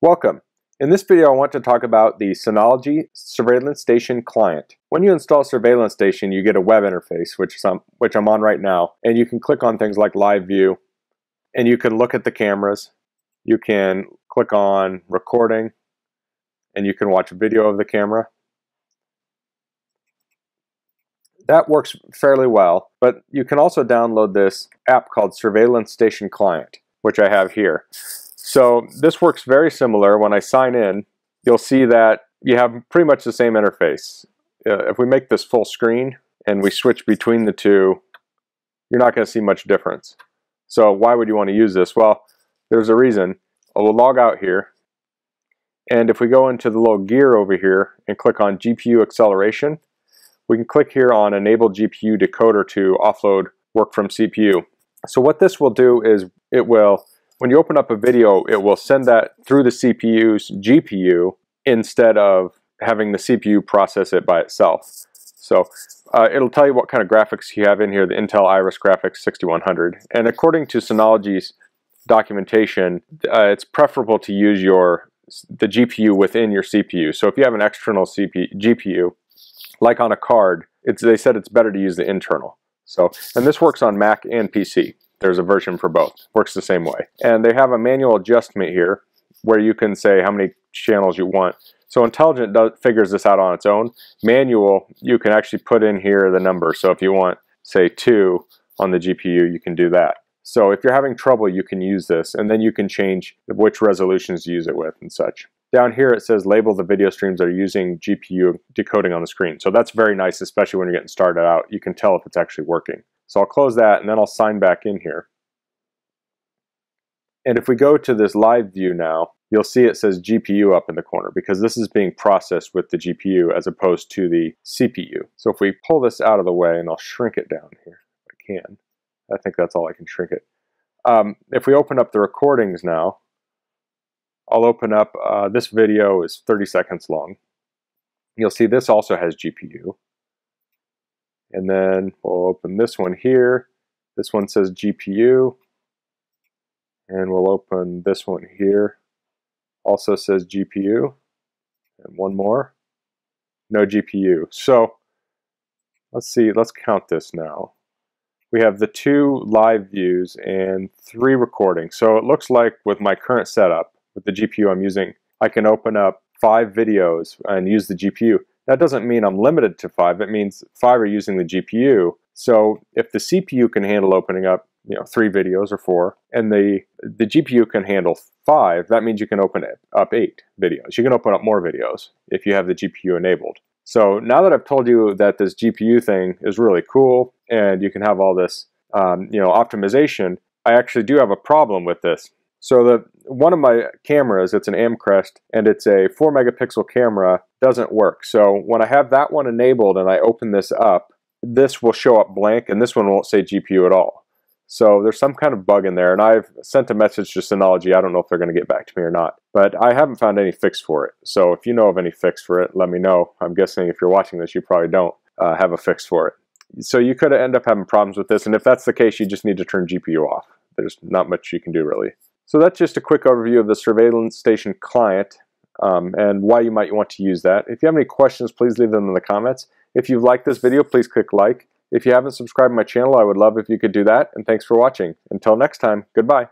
Welcome. In this video I want to talk about the Synology Surveillance Station client. When you install Surveillance Station you get a web interface which, which I'm on right now and you can click on things like live view and you can look at the cameras. You can click on recording and you can watch a video of the camera. That works fairly well, but you can also download this app called Surveillance Station Client, which I have here. So this works very similar. When I sign in, you'll see that you have pretty much the same interface. Uh, if we make this full screen and we switch between the two, you're not going to see much difference. So why would you want to use this? Well, there's a reason. I will log out here. And if we go into the little gear over here and click on GPU acceleration, we can click here on enable GPU decoder to offload work from CPU. So what this will do is it will when you open up a video, it will send that through the CPU's GPU instead of having the CPU process it by itself. So uh, it'll tell you what kind of graphics you have in here, the Intel Iris Graphics 6100. And according to Synology's documentation, uh, it's preferable to use your the GPU within your CPU. So if you have an external CPU, GPU, like on a card, it's, they said it's better to use the internal. So, and this works on Mac and PC. There's a version for both. Works the same way. And they have a manual adjustment here where you can say how many channels you want. So Intelligent does, figures this out on its own. Manual, you can actually put in here the number. So if you want, say, two on the GPU, you can do that. So if you're having trouble, you can use this, and then you can change which resolutions to use it with and such. Down here it says label the video streams that are using GPU decoding on the screen. So that's very nice, especially when you're getting started out. You can tell if it's actually working. So I'll close that and then I'll sign back in here. And if we go to this live view now, you'll see it says GPU up in the corner because this is being processed with the GPU as opposed to the CPU. So if we pull this out of the way, and I'll shrink it down here if I can. I think that's all I can shrink it. Um, if we open up the recordings now, I'll open up, uh, this video is 30 seconds long. You'll see this also has GPU. And then we'll open this one here. This one says GPU. And we'll open this one here. Also says GPU. And one more. No GPU. So let's see, let's count this now. We have the two live views and three recordings. So it looks like with my current setup, with the GPU I'm using, I can open up five videos and use the GPU. That doesn't mean I'm limited to five. It means five are using the GPU. So if the CPU can handle opening up, you know, three videos or four, and the the GPU can handle five, that means you can open it up eight videos. You can open up more videos if you have the GPU enabled. So now that I've told you that this GPU thing is really cool and you can have all this, um, you know, optimization, I actually do have a problem with this. So the one of my cameras, it's an Amcrest, and it's a 4 megapixel camera, doesn't work. So when I have that one enabled and I open this up, this will show up blank, and this one won't say GPU at all. So there's some kind of bug in there, and I've sent a message to Synology. I don't know if they're going to get back to me or not, but I haven't found any fix for it. So if you know of any fix for it, let me know. I'm guessing if you're watching this, you probably don't uh, have a fix for it. So you could end up having problems with this, and if that's the case, you just need to turn GPU off. There's not much you can do really. So that's just a quick overview of the surveillance station client um, and why you might want to use that. If you have any questions, please leave them in the comments. If you've liked this video, please click like. If you haven't subscribed to my channel, I would love if you could do that. And thanks for watching. Until next time, goodbye.